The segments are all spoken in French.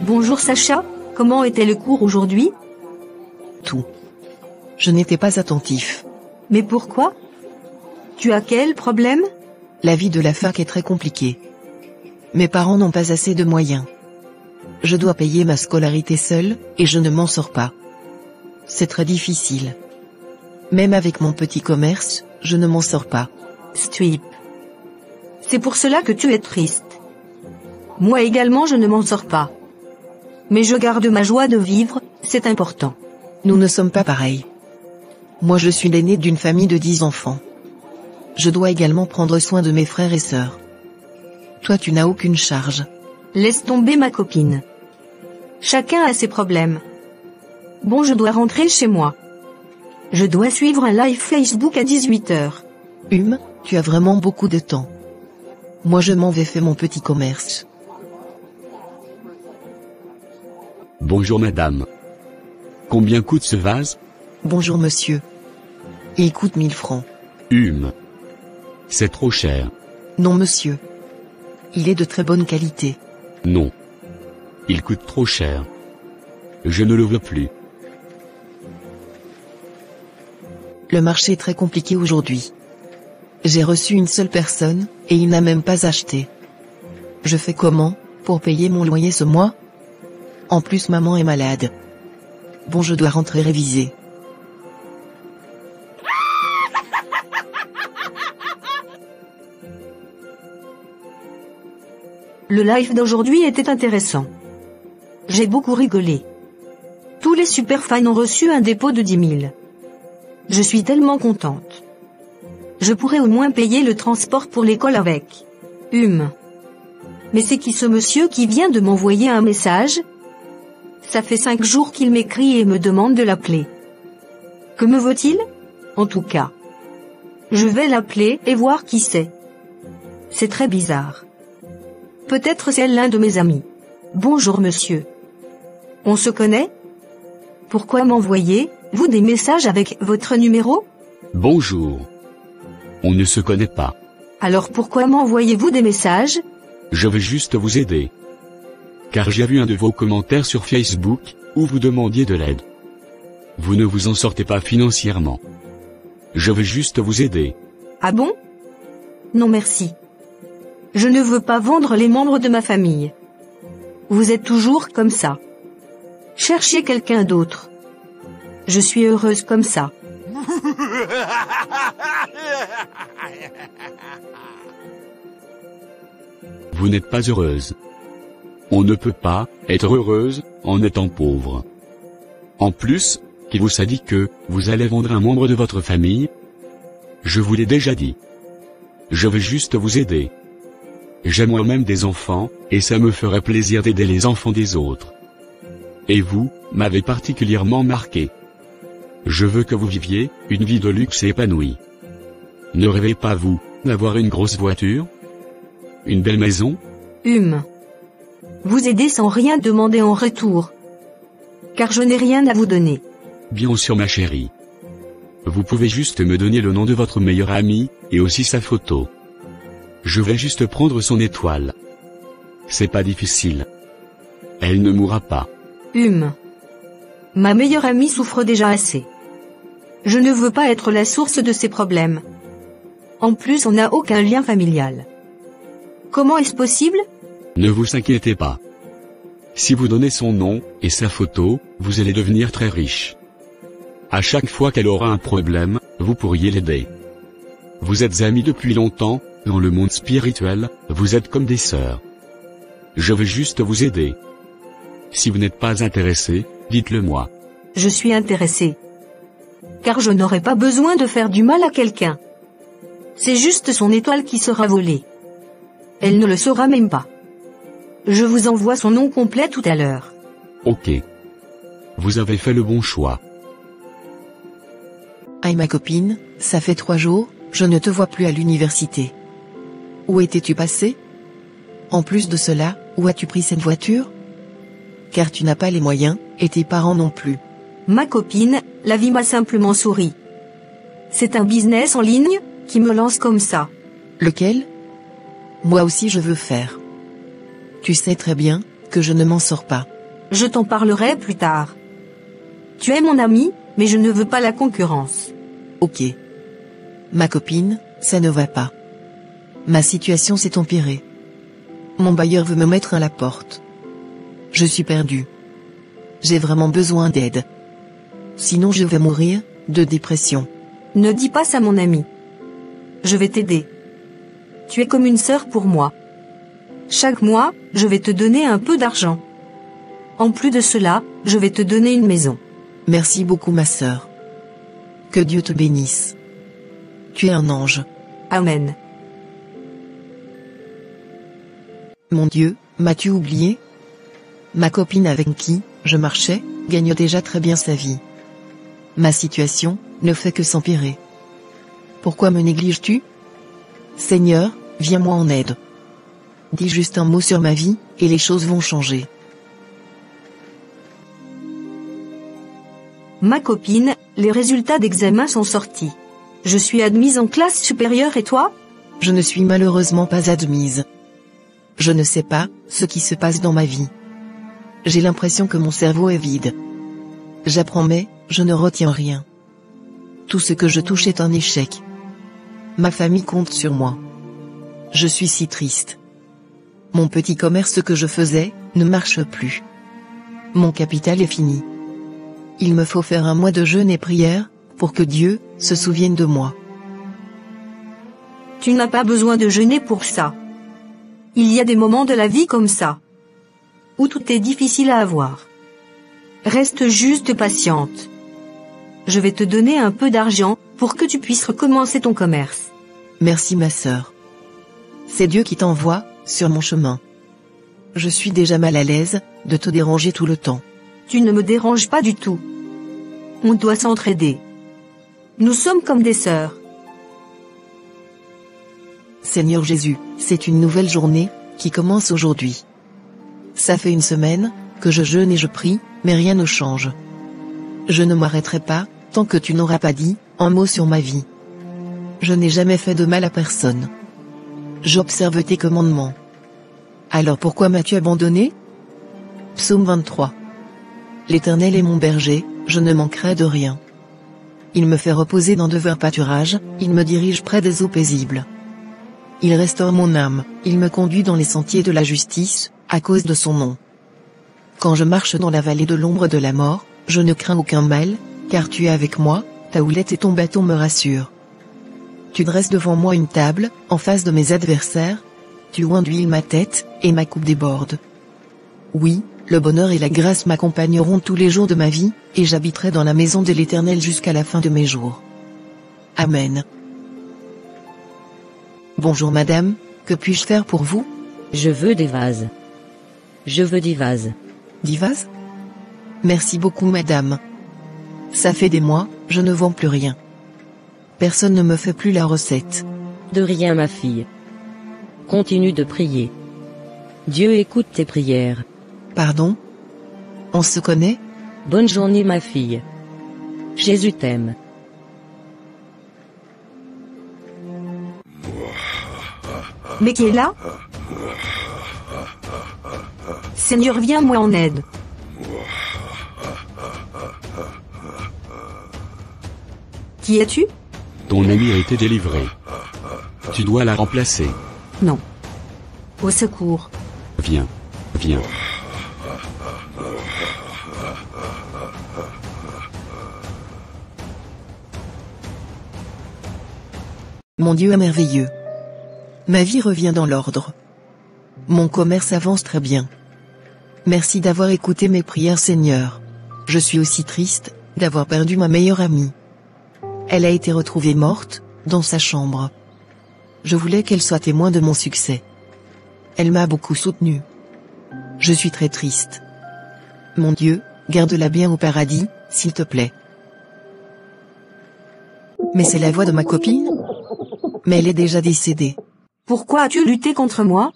Bonjour Sacha, comment était le cours aujourd'hui? Tout. Je n'étais pas attentif. Mais pourquoi? Tu as quel problème? La vie de la fac est très compliquée. Mes parents n'ont pas assez de moyens. Je dois payer ma scolarité seule, et je ne m'en sors pas. C'est très difficile. Même avec mon petit commerce, je ne m'en sors pas. Strip. C'est pour cela que tu es triste. Moi également je ne m'en sors pas. Mais je garde ma joie de vivre, c'est important. Nous ne sommes pas pareils. Moi je suis l'aîné d'une famille de dix enfants. Je dois également prendre soin de mes frères et sœurs. Toi tu n'as aucune charge. Laisse tomber ma copine. Chacun a ses problèmes. Bon je dois rentrer chez moi. Je dois suivre un live Facebook à 18h. Hum, tu as vraiment beaucoup de temps. Moi je m'en vais faire mon petit commerce. Bonjour madame. Combien coûte ce vase? Bonjour monsieur. Il coûte 1000 francs. Hum. C'est trop cher. Non monsieur. Il est de très bonne qualité. Non. Il coûte trop cher. Je ne le veux plus. Le marché est très compliqué aujourd'hui. J'ai reçu une seule personne, et il n'a même pas acheté. Je fais comment, pour payer mon loyer ce mois? En plus maman est malade. Bon je dois rentrer réviser. Le live d'aujourd'hui était intéressant. J'ai beaucoup rigolé. Tous les super fans ont reçu un dépôt de 10 000. Je suis tellement contente. Je pourrais au moins payer le transport pour l'école avec. Hum. Mais c'est qui ce monsieur qui vient de m'envoyer un message Ça fait cinq jours qu'il m'écrit et me demande de l'appeler. Que me vaut-il? En tout cas. Je vais l'appeler et voir qui c'est. C'est très bizarre. Peut-être c'est l'un de mes amis. Bonjour monsieur. On se connaît? Pourquoi m'envoyer, vous des messages avec votre numéro? Bonjour. On ne se connaît pas. Alors pourquoi m'envoyez-vous des messages? Je veux juste vous aider. Car j'ai vu un de vos commentaires sur Facebook, où vous demandiez de l'aide. Vous ne vous en sortez pas financièrement. Je veux juste vous aider. Ah bon? Non merci. Je ne veux pas vendre les membres de ma famille. Vous êtes toujours comme ça. Cherchez quelqu'un d'autre. Je suis heureuse comme ça. Vous n'êtes pas heureuse. On ne peut pas être heureuse en étant pauvre. En plus, qui vous a dit que vous allez vendre un membre de votre famille? Je vous l'ai déjà dit. Je veux juste vous aider. J'ai moi-même des enfants, et ça me ferait plaisir d'aider les enfants des autres. Et vous, m'avez particulièrement marqué. Je veux que vous viviez, une vie de luxe épanouie. Ne rêvez pas vous, d'avoir une grosse voiture? Une belle maison? Hum. Vous aider sans rien demander en retour. Car je n'ai rien à vous donner. Bien sûr ma chérie. Vous pouvez juste me donner le nom de votre meilleur ami, et aussi sa photo. Je vais juste prendre son étoile. C'est pas difficile. Elle ne mourra pas. Hum. Ma meilleure amie souffre déjà assez. Je ne veux pas être la source de ses problèmes. En plus, on n'a aucun lien familial. Comment est-ce possible? Ne vous inquiétez pas. Si vous donnez son nom, et sa photo, vous allez devenir très riche. À chaque fois qu'elle aura un problème, vous pourriez l'aider. Vous êtes amis depuis longtemps, dans le monde spirituel, vous êtes comme des sœurs. Je veux juste vous aider. Si vous n'êtes pas intéressé, dites-le moi. Je suis intéressé. Car je n'aurai pas besoin de faire du mal à quelqu'un. C'est juste son étoile qui sera volée. Elle ne le saura même pas. Je vous envoie son nom complet tout à l'heure. Ok. Vous avez fait le bon choix. Aïe ma copine, ça fait trois jours, je ne te vois plus à l'université. Où étais-tu passé En plus de cela, où as-tu pris cette voiture? Car tu n'as pas les moyens, et tes parents non plus. Ma copine, la vie m'a simplement souri. C'est un business en ligne, qui me lance comme ça. Lequel? Moi aussi je veux faire. Tu sais très bien, que je ne m'en sors pas. Je t'en parlerai plus tard. Tu es mon ami, mais je ne veux pas la concurrence. Ok. Ma copine, ça ne va pas. Ma situation s'est empirée. Mon bailleur veut me mettre à la porte. Je suis perdu. J'ai vraiment besoin d'aide. Sinon je vais mourir, de dépression. Ne dis pas ça mon ami. Je vais t'aider. Tu es comme une sœur pour moi. Chaque mois, je vais te donner un peu d'argent. En plus de cela, je vais te donner une maison. Merci beaucoup ma sœur. Que Dieu te bénisse. Tu es un ange. Amen. Mon Dieu, m'as-tu oublié? Ma copine avec qui, je marchais, gagne déjà très bien sa vie. Ma situation, ne fait que s'empirer. Pourquoi me négliges-tu? Seigneur, viens-moi en aide. Dis juste un mot sur ma vie, et les choses vont changer. Ma copine, les résultats d'examen sont sortis. Je suis admise en classe supérieure et toi? Je ne suis malheureusement pas admise. Je ne sais pas, ce qui se passe dans ma vie. J'ai l'impression que mon cerveau est vide. J'apprends mais, je ne retiens rien. Tout ce que je touche est un échec. Ma famille compte sur moi. Je suis si triste. Mon petit commerce que je faisais, ne marche plus. Mon capital est fini. Il me faut faire un mois de jeûne et prière, pour que Dieu, se souvienne de moi. Tu n'as pas besoin de jeûner pour ça. Il y a des moments de la vie comme ça. Où tout est difficile à avoir. Reste juste patiente. Je vais te donner un peu d'argent, pour que tu puisses recommencer ton commerce. Merci ma sœur. C'est Dieu qui t'envoie, sur mon chemin. Je suis déjà mal à l'aise, de te déranger tout le temps. Tu ne me déranges pas du tout. On doit s'entraider. Nous sommes comme des sœurs. Seigneur Jésus, c'est une nouvelle journée, qui commence aujourd'hui. Ça fait une semaine, que je jeûne et je prie, mais rien ne change. Je ne m'arrêterai pas, tant que tu n'auras pas dit, un mot sur ma vie. Je n'ai jamais fait de mal à personne. J'observe tes commandements. Alors pourquoi m'as-tu abandonné? Psaume 23. L'Éternel est mon berger, je ne manquerai de rien. Il me fait reposer dans de verts pâturages, il me dirige près des eaux paisibles. Il restaure mon âme, il me conduit dans les sentiers de la justice, à cause de son nom. Quand je marche dans la vallée de l'ombre de la mort, je ne crains aucun mal, car tu es avec moi, ta houlette et ton bâton me rassurent. Tu dresses devant moi une table, en face de mes adversaires, tu d'huile ma tête, et ma coupe déborde. Oui, le bonheur et la grâce m'accompagneront tous les jours de ma vie, et j'habiterai dans la maison de l'Éternel jusqu'à la fin de mes jours. Amen. Bonjour madame, que puis-je faire pour vous? Je veux des vases. Je veux des vases. Des vases? Merci beaucoup madame. Ça fait des mois, je ne vends plus rien. Personne ne me fait plus la recette. De rien ma fille. Continue de prier. Dieu écoute tes prières. Pardon? On se connaît? Bonne journée ma fille. Jésus t'aime. Mais qui est là? Seigneur, viens-moi en aide. Qui es-tu? Ton ami a été délivré. Tu dois la remplacer. Non. Au secours. Viens. Viens. Mon Dieu est merveilleux. Ma vie revient dans l'ordre. Mon commerce avance très bien. Merci d'avoir écouté mes prières Seigneur. Je suis aussi triste, d'avoir perdu ma meilleure amie. Elle a été retrouvée morte, dans sa chambre. Je voulais qu'elle soit témoin de mon succès. Elle m'a beaucoup soutenu. Je suis très triste. Mon Dieu, garde-la bien au paradis, s'il te plaît. Mais c'est la voix de ma copine Mais elle est déjà décédée. Pourquoi as-tu lutté contre moi?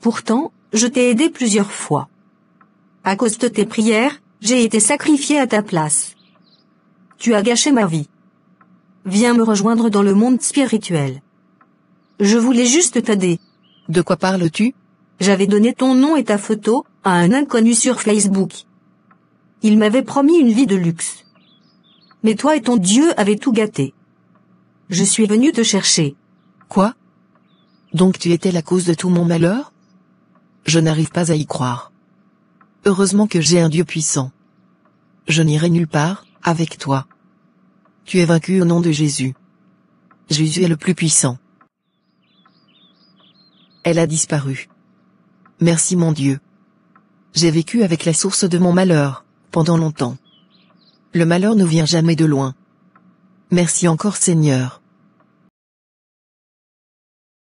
Pourtant, je t'ai aidé plusieurs fois. À cause de tes prières, j'ai été sacrifié à ta place. Tu as gâché ma vie. Viens me rejoindre dans le monde spirituel. Je voulais juste t'aider. De quoi parles-tu? J'avais donné ton nom et ta photo à un inconnu sur Facebook. Il m'avait promis une vie de luxe. Mais toi et ton Dieu avez tout gâté. Je suis venu te chercher. Quoi? Donc tu étais la cause de tout mon malheur? Je n'arrive pas à y croire. Heureusement que j'ai un Dieu puissant. Je n'irai nulle part, avec toi. Tu es vaincu au nom de Jésus. Jésus est le plus puissant. Elle a disparu. Merci mon Dieu. J'ai vécu avec la source de mon malheur, pendant longtemps. Le malheur ne vient jamais de loin. Merci encore Seigneur.